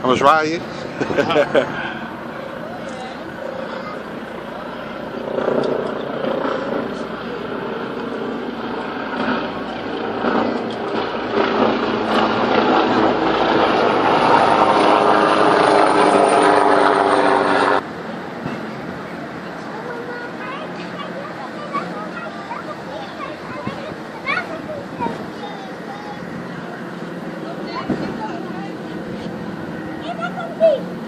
Gaan we zwaaien? Come on,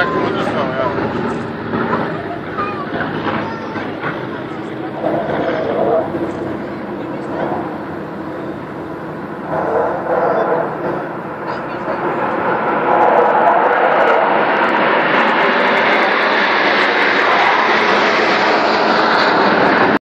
Tá, da condução, é.